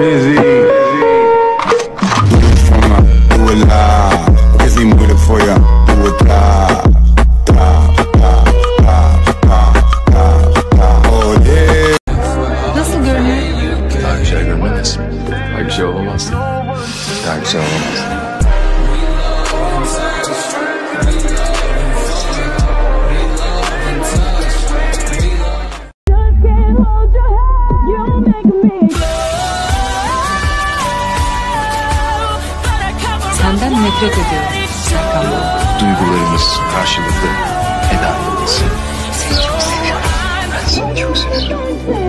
busy. Do it live. Busy with it for ya. Do it live. Live, live, live, live, live, live. Oh yeah. Nasıl görünüyor? Daha güzel görmediniz. Daha güzel olamaz. Daha güzel olamaz. Nefret ediyorum. Duygularımız karşılıklı. Eda Yıldız. Seni çok seviyorum. Ben seni çok seviyorum.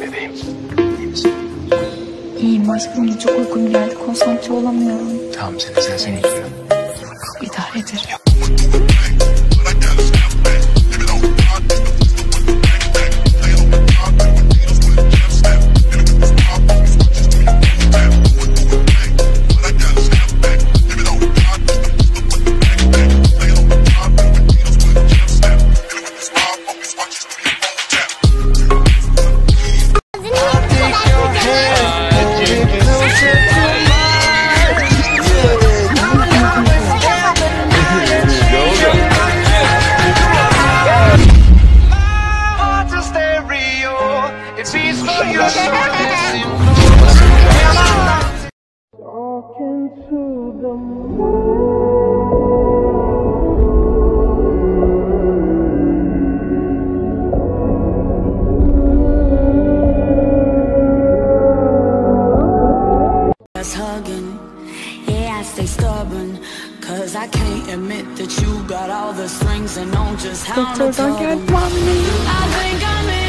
Bebeğim. iyi misin? İyiyim aşkım çok uykum geldi konsantre olamıyorum. Tamam sen sen sen gidiyor. İdare ederim. Us hugging. Yeah, I stay stubborn. Cause I can't admit that you got all the strings and know just how to Doktordan tug 'em. geldim hamileyim. I think I'm in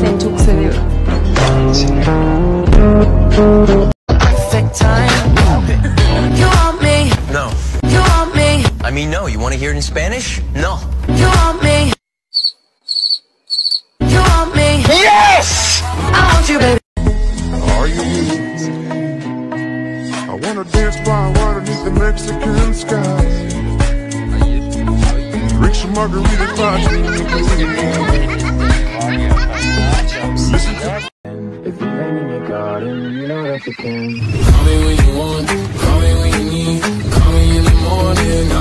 Seni çok seviyorum. perfect time. You want me, No. you want me, I mean, no. You want to hear it in Spanish? No. you want me. You want me. Yes! Dance by water beneath the Mexican skies. Drink some margaritas by If you paint in your garden, you know that you can. Call me when you want, call me when you need. Call me in the morning,